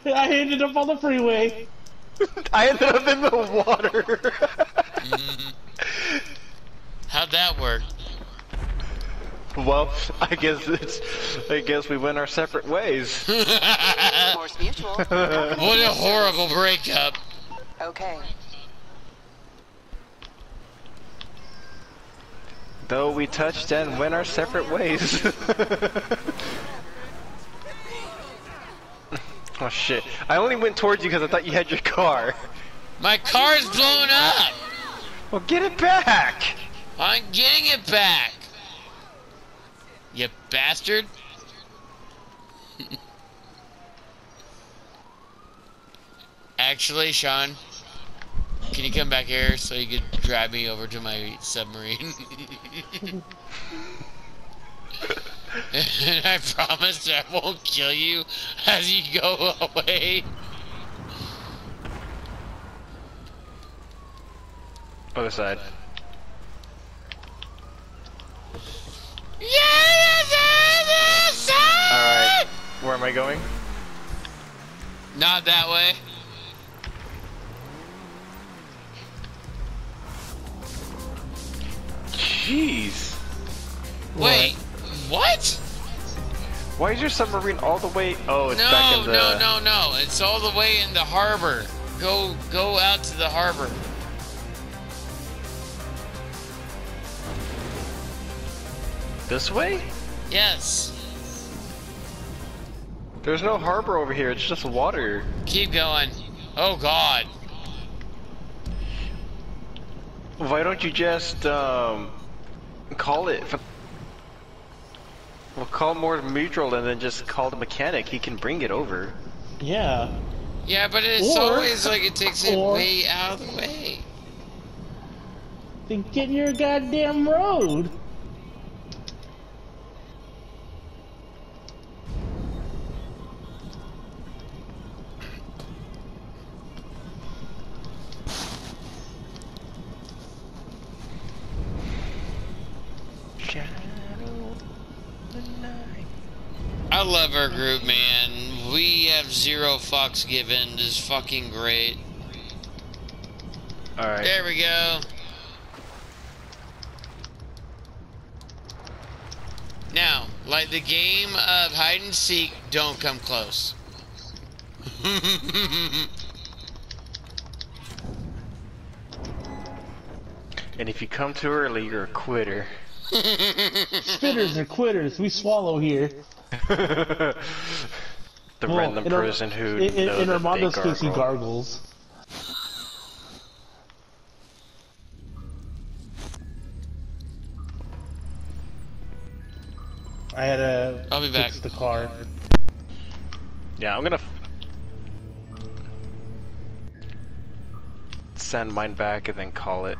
I ended up on the freeway. I ended up in the water. How'd that work? well, I guess it's. I guess we went our separate ways. Force mutual. What a horrible breakup. Okay. Though we touched and went our separate ways. Oh shit! I only went towards you because I thought you had your car. My car's blown up. Well, get it back. I'm getting it back. You bastard. Actually, Sean, can you come back here so you could drive me over to my submarine? and I promise I won't kill you as you go away. Other side. Alright. Where am I going? Not that way. Jeez. Wait, what? Why is your submarine all the way? Oh, it's back No, in the. no, no, no. It's all the way in the harbor. Go, go out to the harbor. This way? Yes. There's no harbor over here. It's just water. Keep going. Oh God. Why don't you just um call it? We'll call Mors Mutual and then just call the mechanic. He can bring it over. Yeah. Yeah, but it's Or- always like it takes it or- way out of the way. Then get in your goddamn road. I love our group, man. We have zero fucks given. This is fucking great. All right. There we go. Now, like the game of hide and seek, don't come close. And if you come too early, you're a quitter. Spitters are quitters. We swallow here. The Well, random in Ar- person who In, in, knows in that Armando's they case, he gargles. I had to I'll be fix back. the car. Yeah, I'm gonna f- send mine back and then call it.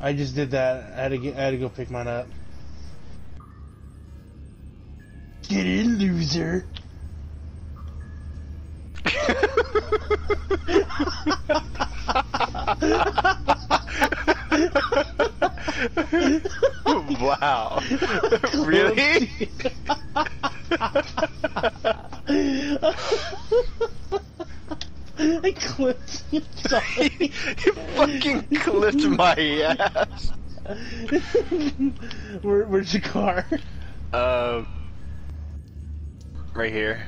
I just did that. I had to get, I had to go pick mine up. Get in, loser. wow. really? I clipped you. You fucking clipped my ass. Where, where's your car? Um, right here.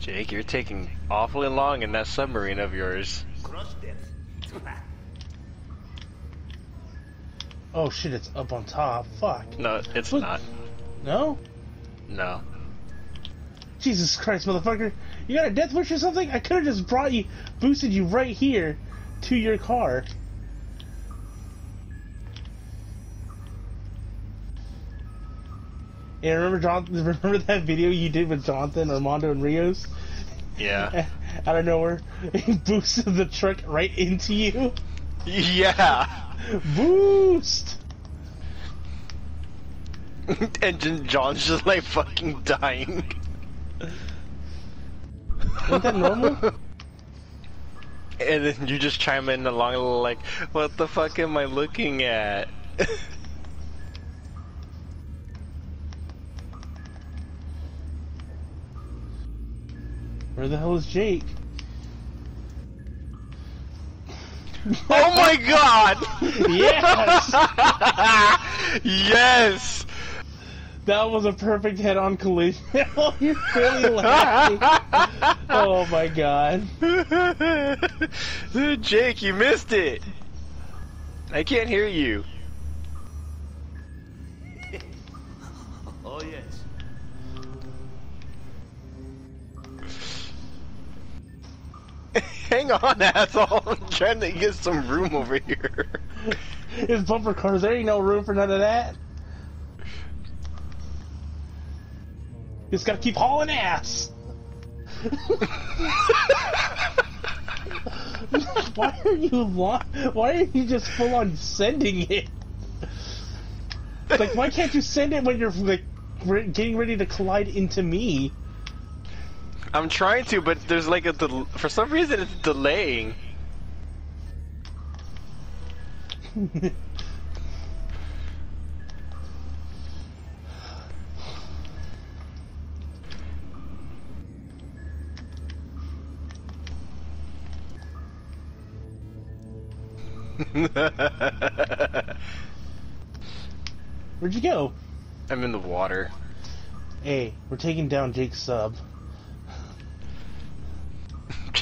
Jake, you're taking awfully long in that submarine of yours. Oh shit, it's up on top. Fuck. No, it's What? not. No? No. Jesus Christ, motherfucker. You got a death wish or something? I could have just brought you, boosted you right here to your car. Yeah, remember John? Remember that video you did with Jonathan, Armando, and Rios? Yeah. Out of nowhere, he boosted the truck right into you. yeah. Boost! and John's just like fucking dying. Isn't that normal? And then you just chime in along like, what the fuck am I looking at? Where the hell is Jake? oh my god! Yes! yes! That was a perfect head-on collision. Oh, You're really laughing. Oh my god. Jake, you missed it! I can't hear you. Hang on, asshole. I'm trying to get some room over here. It's bumper cars. There ain't no room for none of that. Just gotta keep hauling ass. why are you Why are you just full on sending it? Like, why can't you send it when you're like getting ready to collide into me? I'm trying to, but there's like a del- for some reason it's delaying. Where'd you go? I'm in the water. Hey, we're taking down Jake's sub.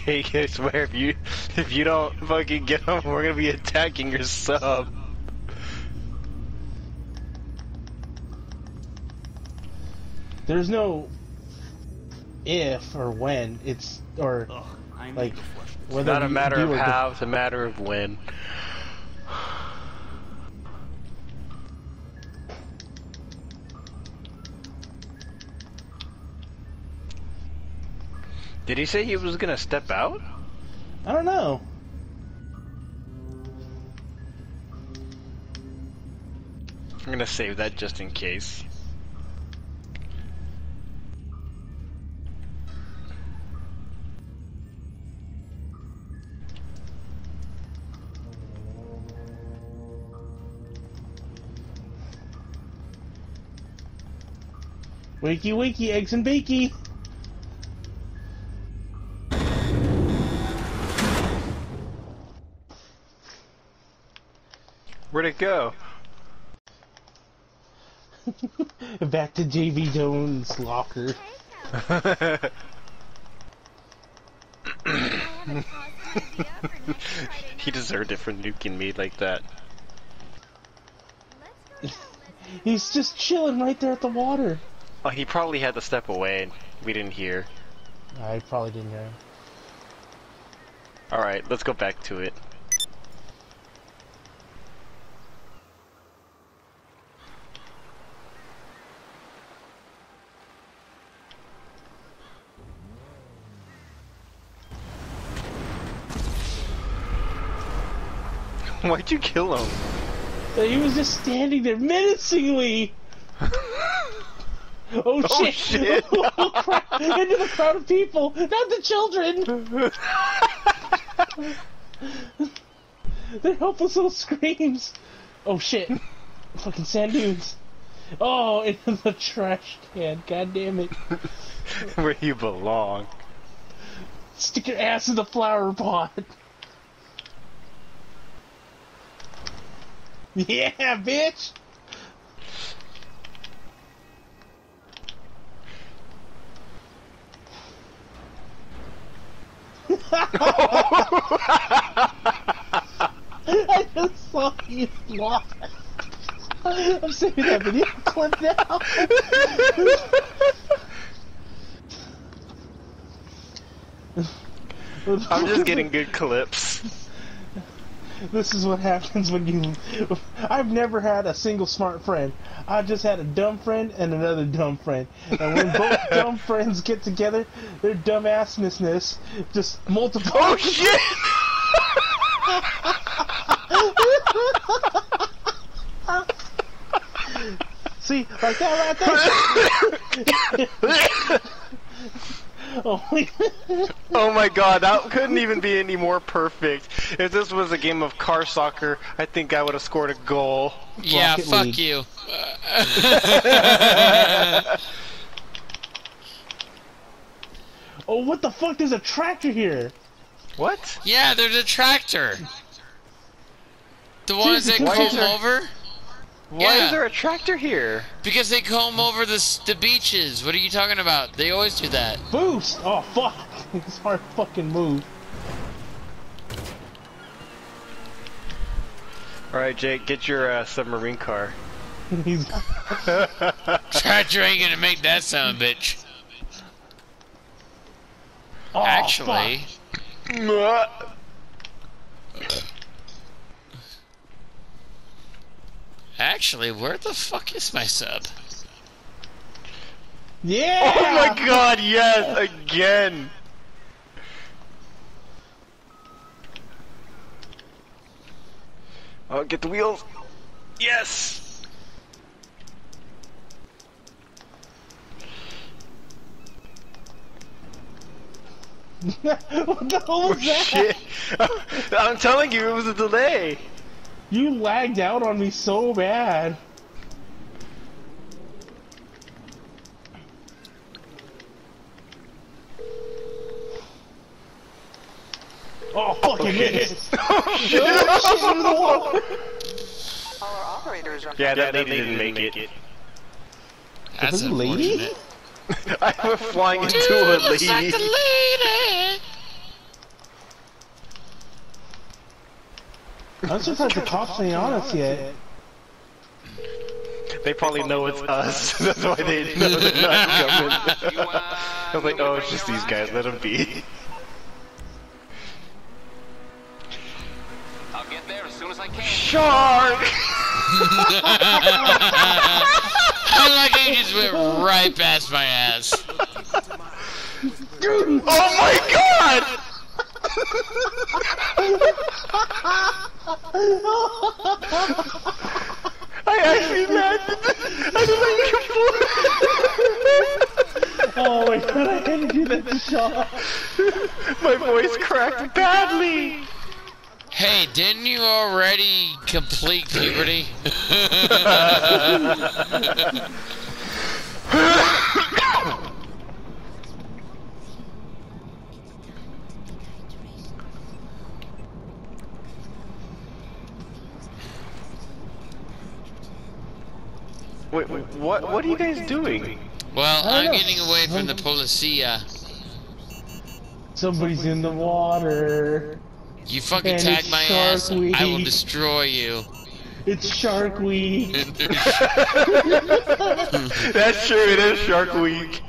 Jake, I swear if you if you don't fucking get him, we're gonna be attacking your sub. There's no if or when. It's or Ugh, like to flush this. Not a matter of how, it's a matter of when. Did he say he was gonna step out? I don't know. I'm gonna save that just in case. Wakey wakey, eggs and bakey. Where'd it go? Back to Davy Jones' locker. he deserved it for nuking me like that. He's just chilling right there at the water. Oh, he probably had to step away. and We didn't hear. I probably didn't hear him. Alright, let's go back to it. Why'd you kill him? He was just standing there menacingly. Oh Oh, shit! shit. Oh, crap. Into the crowd of people, not the children. Their helpless little screams. Oh shit! Fucking sand dunes. Oh, into the trash can. God damn it! Where you belong. Stick your ass in the flower pot. Yeah, bitch. I just saw you fly. I'm saving that video clip now. I'm just getting good clips. This is what happens when you. I've never had a single smart friend. I just had a dumb friend and another dumb friend. And when both dumb friends get together, their dumbassness just multiplies. Oh shit! See, like that right there. Oh my Oh my god, that couldn't even be any more perfect. If this was a game of car soccer, I think I would have scored a goal. Yeah, Rocket fuck League. you. Oh, what the fuck? There's a tractor here. What? yeah, there's a tractor. The ones that Jesus, why is comb there- over? Why Yeah. is there a tractor here? Because they comb over the, the beaches. What are you talking about? They always do that. Boost! Oh fuck! It's hard fucking move. Alright, Jake, get your uh, submarine car. He's Tractor ain't gonna make that sound, bitch. oh, Actually, actually, where the fuck is my sub? yeah. Oh my god, yes, again! Oh, get the wheels! Yes! what the hell was oh, that? Shit! I'm telling you, it was a delay! You lagged out on me so bad. Oh, fucking missed. Oh shit! All our operators are Yeah, that lady didn't make it. That's this a lady? unfortunate. I was flying into Dude, a looks like lady. the lady. I'm surprised the cops ain't on us yet. They probably know it's us. That's why they know they're not coming. I was like, oh, it's just these guys. Let them be. I'll get there as soon as I can. Shark! I like how you just went right past my ass. Oh my god! I actually landed. I Oh my god, I had to do that shot. didn't like My voice cracked badly. Hey, didn't you already complete puberty? Wait, wait, what? What are you guys doing? Well, I I'm know. getting away from the policia. Somebody's in the water. You fucking And tag my Shark ass, I will destroy you. It's Shark Week. That's true. It is Shark Week.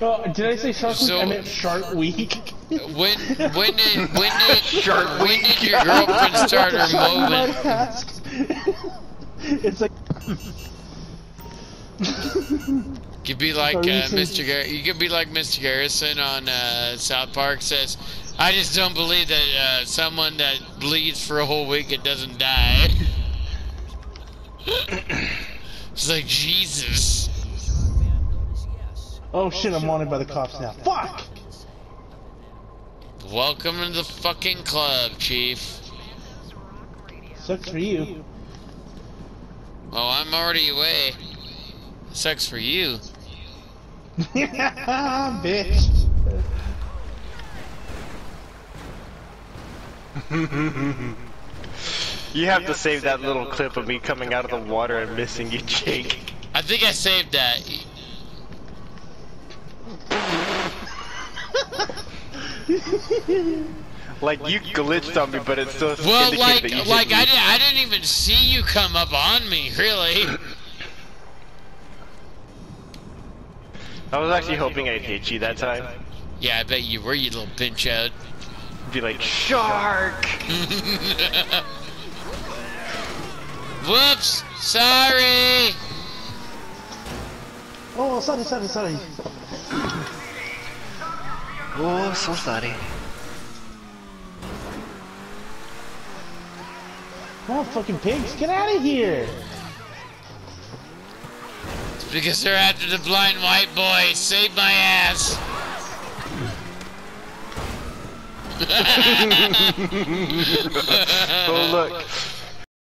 Oh, did I say Shark Week? So- I meant Shark Week. when when did when did Shark when Week. did your girlfriend start her Shark moving? It's like. You could be like uh, Are you saying- Mr. Gar- you could be like Mr. Garrison on uh, South Park says, "I just don't believe that uh, someone that bleeds for a whole week and doesn't die." it's like Jesus. Oh shit, I'm wanted by the cops now. Fuck! Welcome to the fucking club, Chief. Sucks for you. Oh, I'm already away. Sucks for you. Bitch. You have to save that little clip of me coming out of the water and missing you, Jake. I think I saved that. Like you glitched on me, but it still Well, indicated like, that you hit like me. I didn't, I didn't even see you come up on me, really. I was actually hoping I'd hit you that time. Yeah, I bet you were, you little bitch out. Be like, shark! Whoops! Sorry! Oh, sorry, sorry, sorry. Oh, so sorry. Come on, fucking pigs, get out of here! It's because they're after the blind white boy. Save my ass! oh, look.